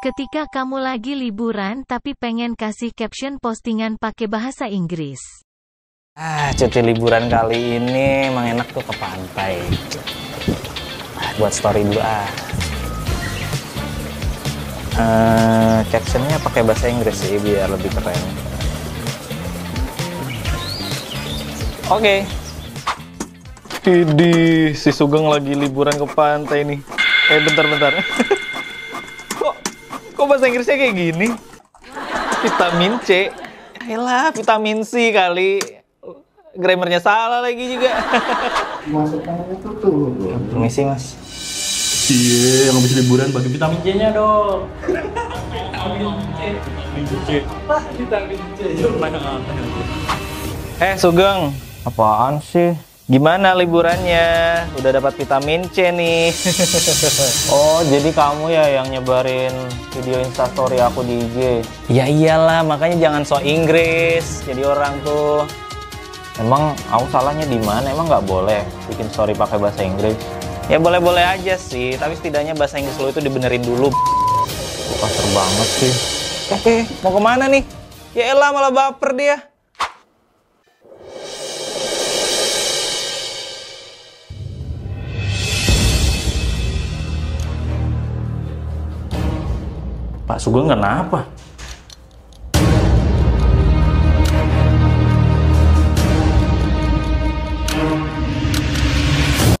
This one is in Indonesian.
Ketika kamu lagi liburan tapi pengen kasih caption postingan pakai bahasa Inggris. Ah, cuti liburan kali ini emang enak tuh ke pantai. Ah, buat story dulu ah. Eh, captionnya pakai bahasa Inggris sih biar lebih keren. Oke. Idi, si Sugeng lagi liburan ke pantai nih. Eh, bentar-bentar. kok, bahasa Inggrisnya kayak gini? Vitamin C. Ayolah, vitamin C kali. Grammarnya salah lagi juga. Masukkan itu tuh. Permisi, Mas. Iya, yang habis liburan bagi vitamin C-nya dong. Eh, Sugeng. Apaan sih? Gimana liburannya? Udah dapat vitamin C nih. oh, jadi kamu ya yang nyebarin video instastory aku di IG? Ya iyalah, makanya jangan so Inggris. Jadi orang tuh. Emang aku salahnya di mana? Emang nggak boleh bikin story pakai bahasa Inggris? Ya boleh-boleh aja sih, tapi setidaknya bahasa Inggris lo itu dibenerin dulu. Kasar banget sih. Eh, eh, mau ke mana nih? Ya elah malah baper dia. Pak Sugeng kenapa?